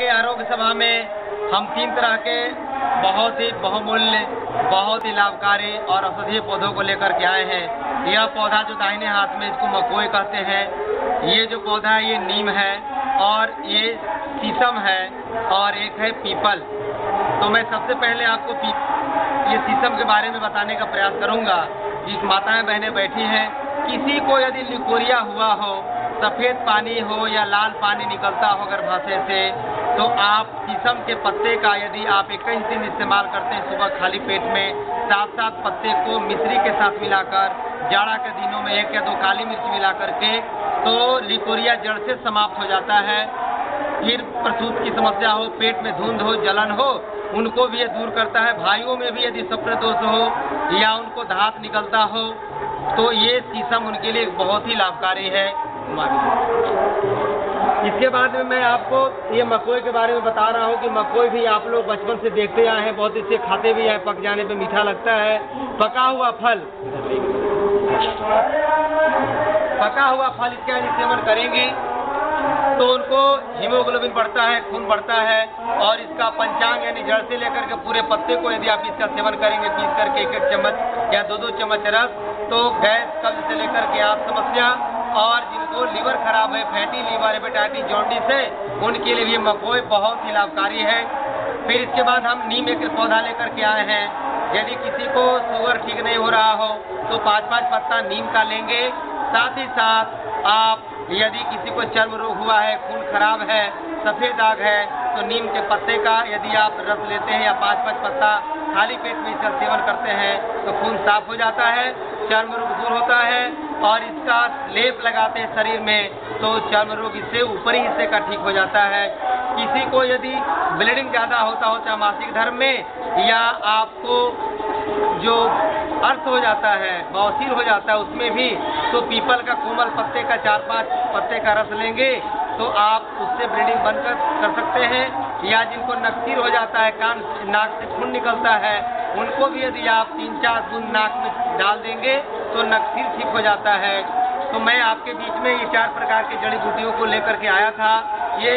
के आरोग्य सभा में हम तीन तरह के बहुत ही बहुमूल्य, बहुत ही लाभकारी और औषधीय पौधों को लेकर के आए हैं। यह पौधा जो दाहिने हाथ में इसको मकोई कहते हैं, ये जो पौधा है, ये नीम है और ये शीशम है और एक है पीपल। तो मैं सबसे पहले आपको ये शीशम के बारे में बताने का प्रयास करूँगा। कि माताएँ बहनें बैठी हैं, किसी को यदि लिकोरिया हुआ हो, सफ़ेद पानी हो या लाल पानी निकलता हो गर्भाशय से तो आप शीशम के पत्ते का यदि आप इक्कीस दिन इस्तेमाल करते हैं सुबह खाली पेट में साथ साथ पत्ते को मिश्री के साथ मिलाकर, जाड़ा के दिनों में एक या दो काली मिर्च मिला करके तो लिकोरिया जड़ से समाप्त हो जाता है। फिर प्रसूत की समस्या हो, पेट में धुंध हो, जलन हो, उनको भी ये दूर करता है। भाइयों में भी यदि सप्र दोष हो, या उनको धात निकलता हो तो ये शीशम उनके लिए बहुत ही लाभकारी है। इसके बाद में मैं आपको ये मकोई के बारे में बता रहा हूँ कि मकोई भी आप लोग बचपन से देखते आए हैं, बहुत इससे खाते भी हैं, पक जाने पे मीठा लगता है। पका हुआ फल। पका हुआ फल इसका यदि सेवन करेंगे तो उनको हीमोग्लोबिन बढ़ता है, खून बढ़ता है और इसका पंचांग यानी जड़ से लेकर के पूरे पत्ते को यदि आप इसका सेवन करेंगे, पीस करके एक एक चम्मच या दो दो चम्मच रस तो गैस कब्ज से लेकर के आप समस्या और जिनको लीवर खराब है फैटी लीवर हेपेटाइटिस जॉन्डिस है, उनके लिए भी मकोई बहुत ही लाभकारी है। फिर इसके बाद हम नीम एक पौधा लेकर के आए हैं। यदि किसी को शुगर ठीक नहीं हो रहा हो तो पाँच पाँच पत्ता नीम का लेंगे। साथ ही साथ आप यदि किसी को चर्म रोग हुआ है, खून खराब है, सफ़ेद दाग है तो नीम के पत्ते का यदि आप रस लेते हैं या पाँच पाँच पत्ता खाली पेट में इसका सेवन करते हैं तो खून साफ़ हो जाता है, चर्म रोग दूर होता है और इसका लेप लगाते हैं शरीर में तो चर्म रोग इससे ऊपरी हिस्से का ठीक हो जाता है। किसी को यदि ब्लीडिंग ज़्यादा होता हो चाहे मासिक धर्म में, या आपको जो अर्थ हो जाता है, बौसीर हो जाता है, उसमें भी तो पीपल का कोमल पत्ते का चार पाँच पत्ते का रस लेंगे तो आप उससे ब्रीडिंग बंद कर, कर सकते हैं। या जिनको नक्सीर हो जाता है कान नाक से खून निकलता है उनको भी यदि आप तीन चार बूंद नाक में डाल देंगे तो नक्सीर ठीक हो जाता है। तो मैं आपके बीच में ये चार प्रकार की जड़ी बूटियों को लेकर के आया था। ये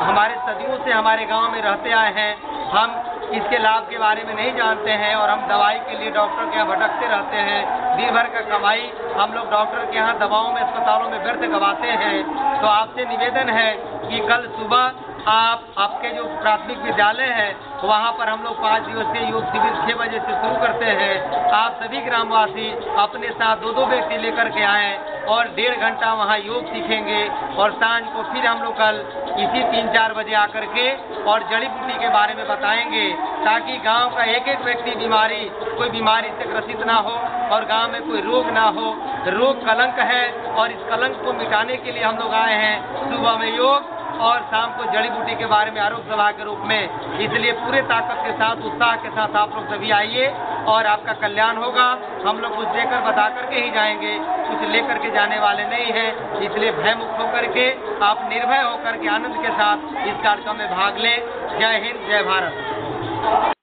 हमारे सदियों से हमारे गाँव में रहते आए हैं। हम इसके लाभ के बारे में नहीं जानते हैं और हम दवाई के लिए डॉक्टर के यहाँ भटकते रहते हैं। दिन भर का कमाई हम लोग डॉक्टर के यहाँ दवाओं में, अस्पतालों में व्यर्थ गवाते हैं। तो आपसे निवेदन है कि कल सुबह आप, आपके जो प्राथमिक विद्यालय है, वहाँ पर हम लोग पाँच दिवसीय योग शिविर छः बजे से शुरू करते हैं। आप सभी ग्रामवासी अपने साथ दो दो व्यक्ति लेकर के आए और डेढ़ घंटा वहाँ योग सीखेंगे और साँझ को फिर हम लोग कल इसी तीन चार बजे आकर के और जड़ी बूटी के बारे में बताएँगे ताकि गाँव का एक एक व्यक्ति बीमारी, कोई बीमारी से ग्रसित ना हो और गाँव में कोई रोग ना हो। रोग कलंक है और इस कलंक को मिटाने के लिए हम लोग आए हैं। सुबह में योग और शाम को जड़ी बूटी के बारे में आरोप सभा के रूप में। इसलिए पूरे ताकत के साथ, उत्साह के साथ आप लोग सभी आइए और आपका कल्याण होगा। हम लोग कुछ देकर बता करके ही जाएँगे। कुछ लेकर के जाने वाले नहीं है, इसलिए भय मुक्त होकर के आप निर्भय होकर के आनंद के साथ इस कार्यक्रम में भाग लें। जय हिंद, जय भारत।